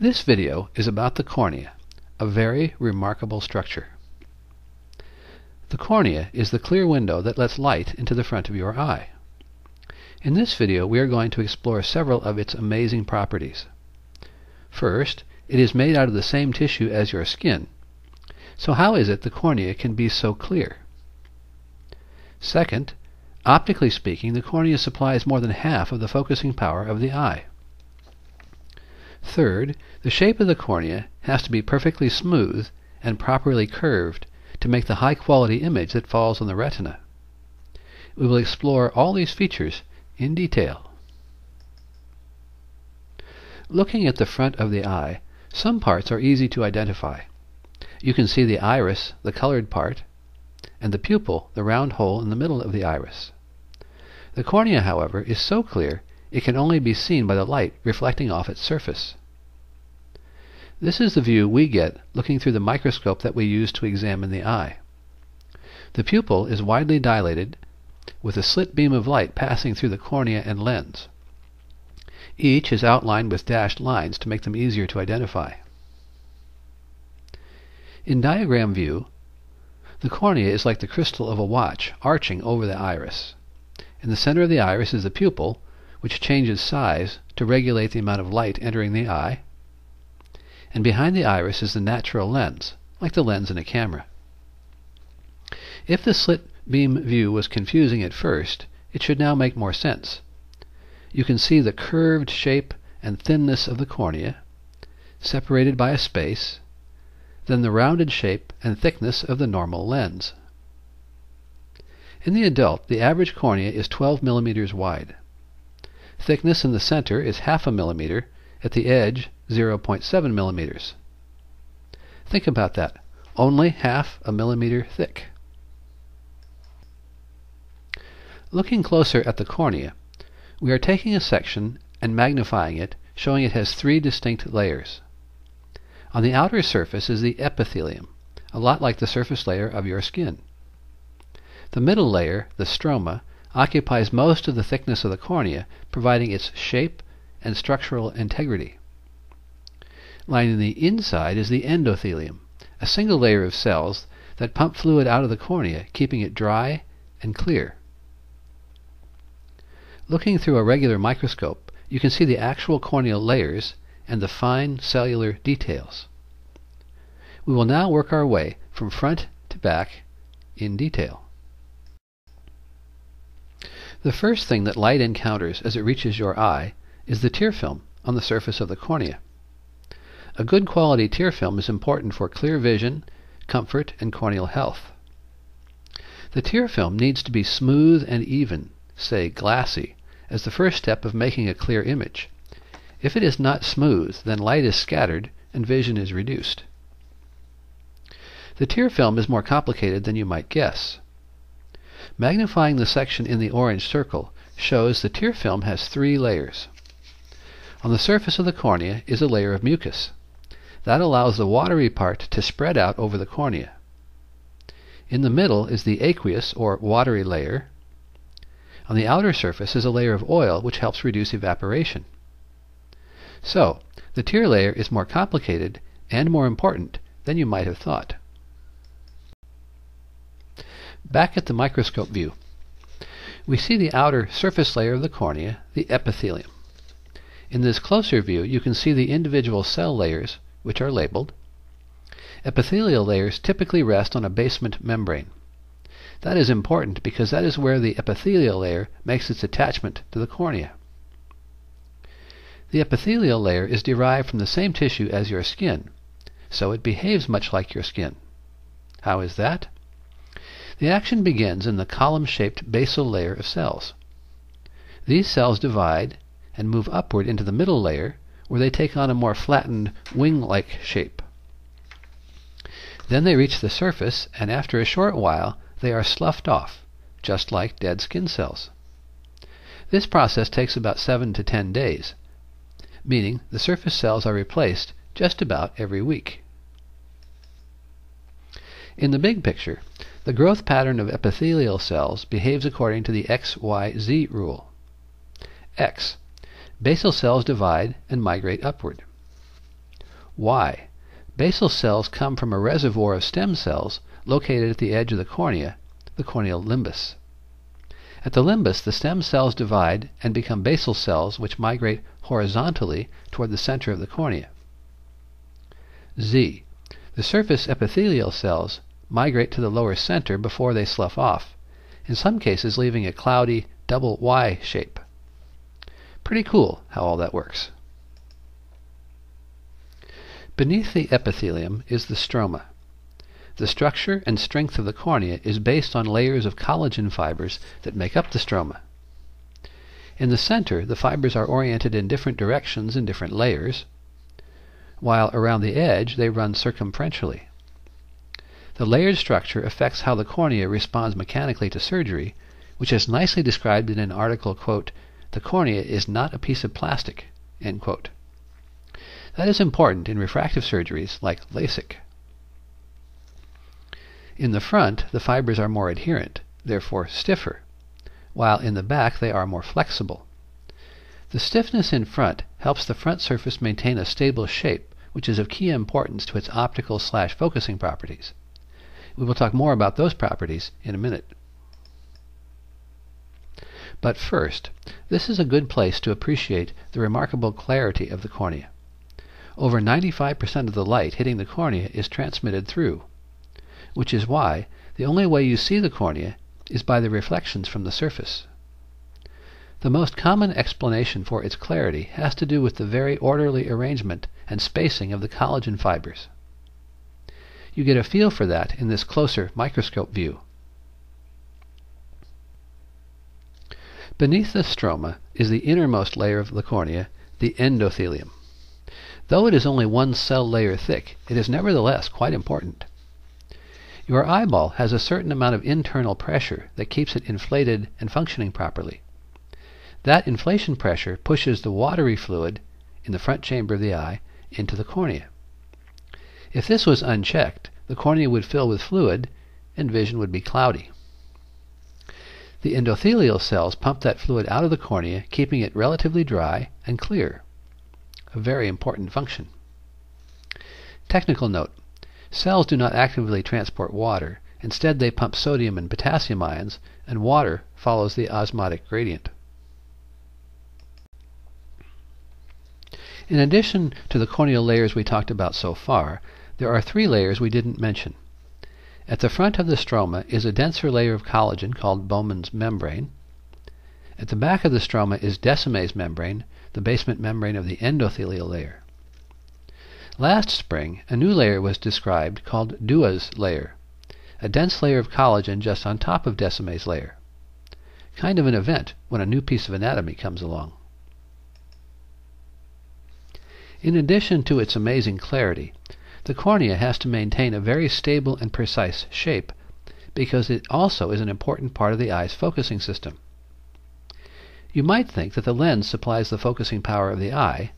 This video is about the cornea, a very remarkable structure. The cornea is the clear window that lets light into the front of your eye. In this video we are going to explore several of its amazing properties. First, it is made out of the same tissue as your skin. So how is it the cornea can be so clear? Second, optically speaking, the cornea supplies more than half of the focusing power of the eye. Third, the shape of the cornea has to be perfectly smooth and properly curved to make the high quality image that falls on the retina. We will explore all these features in detail. Looking at the front of the eye, some parts are easy to identify. You can see the iris, the colored part, and the pupil, the round hole in the middle of the iris. The cornea, however, is so clear it can only be seen by the light reflecting off its surface. This is the view we get looking through the microscope that we use to examine the eye. The pupil is widely dilated with a slit beam of light passing through the cornea and lens. Each is outlined with dashed lines to make them easier to identify. In diagram view, the cornea is like the crystal of a watch arching over the iris. In the center of the iris is the pupil, which changes size to regulate the amount of light entering the eye. And behind the iris is the natural lens, like the lens in a camera. If the slit beam view was confusing at first, it should now make more sense. You can see the curved shape and thinness of the cornea, separated by a space, then the rounded shape and thickness of the normal lens. In the adult, the average cornea is 12 millimeters wide. Thickness in the center is half a millimeter, at the edge 0.7 millimeters. Think about that. Only half a millimeter thick. Looking closer at the cornea, we are taking a section and magnifying it, showing it has three distinct layers. On the outer surface is the epithelium, a lot like the surface layer of your skin. The middle layer, the stroma, occupies most of the thickness of the cornea, providing its shape and structural integrity. Lining the inside is the endothelium, a single layer of cells that pump fluid out of the cornea, keeping it dry and clear. Looking through a regular microscope, you can see the actual corneal layers and the fine cellular details. We will now work our way from front to back in detail. The first thing that light encounters as it reaches your eye is the tear film on the surface of the cornea. A good quality tear film is important for clear vision, comfort, and corneal health. The tear film needs to be smooth and even, say glassy, as the first step of making a clear image. If it is not smooth, then light is scattered and vision is reduced. The tear film is more complicated than you might guess. Magnifying the section in the orange circle shows the tear film has three layers. On the surface of the cornea is a layer of mucus. That allows the watery part to spread out over the cornea. In the middle is the aqueous or watery layer. On the outer surface is a layer of oil which helps reduce evaporation. So, the tear layer is more complicated and more important than you might have thought. Back at the microscope view, we see the outer surface layer of the cornea, the epithelium. In this closer view, you can see the individual cell layers, which are labeled. Epithelial layers typically rest on a basement membrane. That is important because that is where the epithelial layer makes its attachment to the cornea. The epithelial layer is derived from the same tissue as your skin, so it behaves much like your skin. How is that? The action begins in the column-shaped basal layer of cells. These cells divide and move upward into the middle layer, where they take on a more flattened wing-like shape. Then they reach the surface, and after a short while they are sloughed off, just like dead skin cells. This process takes about 7 to 10 days, meaning the surface cells are replaced just about every week. In the big picture, the growth pattern of epithelial cells behaves according to the XYZ rule. X. Basal cells divide and migrate upward. Y. Basal cells come from a reservoir of stem cells located at the edge of the cornea, the corneal limbus. At the limbus, the stem cells divide and become basal cells which migrate horizontally toward the center of the cornea. Z. The surface epithelial cells migrate to the lower center before they slough off, in some cases leaving a cloudy double Y shape. Pretty cool how all that works. Beneath the epithelium is the stroma. The structure and strength of the cornea is based on layers of collagen fibers that make up the stroma. In the center, the fibers are oriented in different directions in different layers, while around the edge they run circumferentially. The layered structure affects how the cornea responds mechanically to surgery, which is nicely described in an article, quote, The cornea is not a piece of plastic. That is important in refractive surgeries like LASIK. In the front, the fibers are more adherent, therefore stiffer, while in the back they are more flexible. The stiffness in front helps the front surface maintain a stable shape, which is of key importance to its optical slash focusing properties. We will talk more about those properties in a minute. But first, this is a good place to appreciate the remarkable clarity of the cornea. Over 95% of the light hitting the cornea is transmitted through which is why the only way you see the cornea is by the reflections from the surface. The most common explanation for its clarity has to do with the very orderly arrangement and spacing of the collagen fibers. You get a feel for that in this closer microscope view. Beneath the stroma is the innermost layer of the cornea, the endothelium. Though it is only one cell layer thick, it is nevertheless quite important. Your eyeball has a certain amount of internal pressure that keeps it inflated and functioning properly. That inflation pressure pushes the watery fluid in the front chamber of the eye into the cornea. If this was unchecked, the cornea would fill with fluid and vision would be cloudy. The endothelial cells pump that fluid out of the cornea, keeping it relatively dry and clear. A very important function. Technical note Cells do not actively transport water. Instead, they pump sodium and potassium ions, and water follows the osmotic gradient. In addition to the corneal layers we talked about so far, there are three layers we didn't mention. At the front of the stroma is a denser layer of collagen called Bowman's membrane. At the back of the stroma is Descemet's membrane, the basement membrane of the endothelial layer. Last spring, a new layer was described called Dua's layer, a dense layer of collagen just on top of Descemet's layer. Kind of an event when a new piece of anatomy comes along. In addition to its amazing clarity, the cornea has to maintain a very stable and precise shape because it also is an important part of the eye's focusing system. You might think that the lens supplies the focusing power of the eye,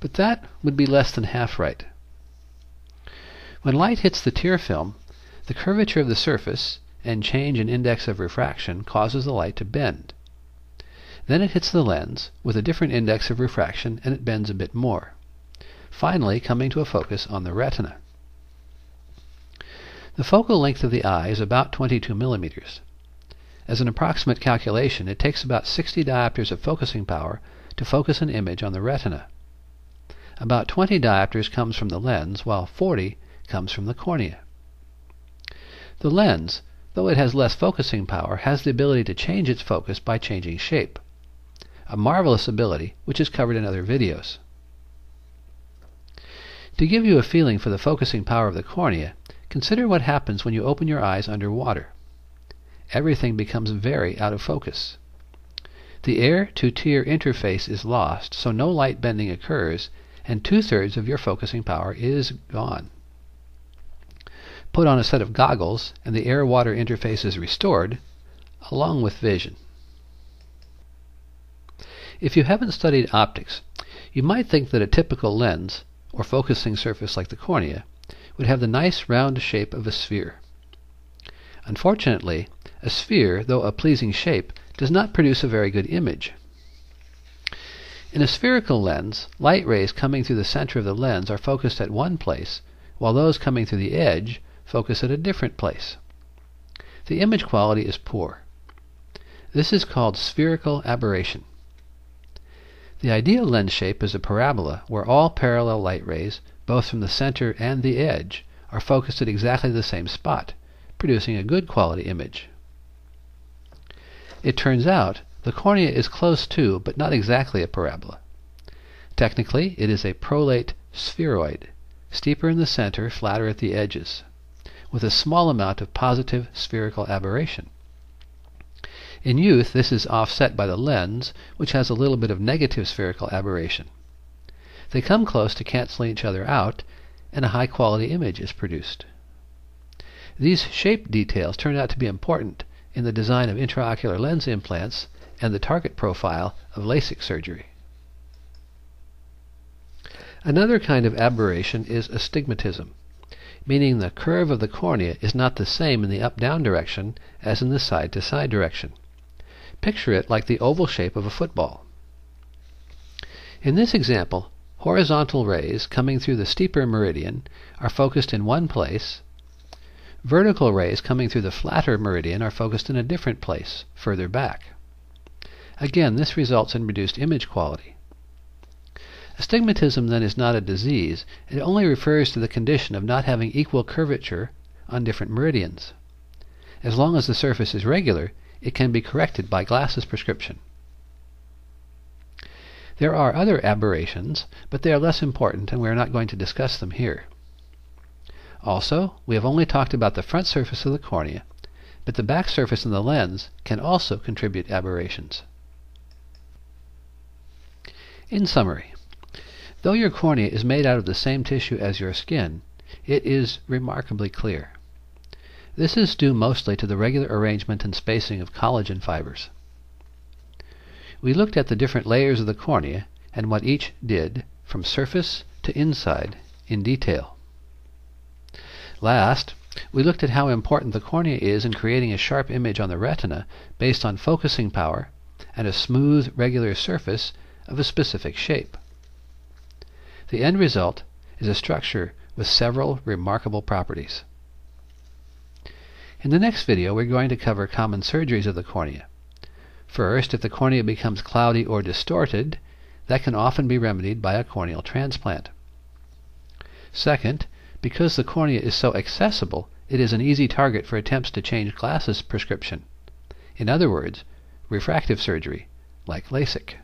but that would be less than half right. When light hits the tear film, the curvature of the surface and change in index of refraction causes the light to bend. Then it hits the lens with a different index of refraction and it bends a bit more, finally coming to a focus on the retina. The focal length of the eye is about 22 millimeters. As an approximate calculation, it takes about 60 diopters of focusing power to focus an image on the retina. About 20 diopters comes from the lens, while 40 comes from the cornea. The lens, though it has less focusing power, has the ability to change its focus by changing shape. A marvelous ability which is covered in other videos. To give you a feeling for the focusing power of the cornea, consider what happens when you open your eyes under water. Everything becomes very out of focus. The air to tear interface is lost, so no light bending occurs, and two thirds of your focusing power is gone. Put on a set of goggles, and the air water interface is restored, along with vision. If you haven't studied optics, you might think that a typical lens, or focusing surface like the cornea, would have the nice round shape of a sphere. Unfortunately, a sphere, though a pleasing shape, does not produce a very good image. In a spherical lens, light rays coming through the center of the lens are focused at one place, while those coming through the edge focus at a different place. The image quality is poor. This is called spherical aberration. The ideal lens shape is a parabola where all parallel light rays, both from the center and the edge, are focused at exactly the same spot, producing a good quality image. It turns out the cornea is close to, but not exactly a parabola. Technically, it is a prolate spheroid, steeper in the center, flatter at the edges, with a small amount of positive spherical aberration. In youth, this is offset by the lens, which has a little bit of negative spherical aberration. They come close to canceling each other out, and a high quality image is produced. These shape details turn out to be important in the design of intraocular lens implants and the target profile of LASIK surgery. Another kind of aberration is astigmatism, meaning the curve of the cornea is not the same in the up down direction as in the side to side direction. Picture it like the oval shape of a football. In this example, horizontal rays coming through the steeper meridian are focused in one place. Vertical rays coming through the flatter meridian are focused in a different place, further back. Again, this results in reduced image quality. Astigmatism then is not a disease, it only refers to the condition of not having equal curvature on different meridians. As long as the surface is regular, it can be corrected by glasses prescription. There are other aberrations, but they are less important and we are not going to discuss them here. Also, we have only talked about the front surface of the cornea, but the back surface in the lens can also contribute aberrations. In summary, though your cornea is made out of the same tissue as your skin, it is remarkably clear. This is due mostly to the regular arrangement and spacing of collagen fibers. We looked at the different layers of the cornea and what each did from surface to inside in detail. Last, we looked at how important the cornea is in creating a sharp image on the retina based on focusing power and a smooth, regular surface of a specific shape. The end result is a structure with several remarkable properties. In the next video, we're going to cover common surgeries of the cornea. First, if the cornea becomes cloudy or distorted, that can often be remedied by a corneal transplant. Second, because the cornea is so accessible, it is an easy target for attempts to change glasses prescription. In other words, refractive surgery, like LASIK.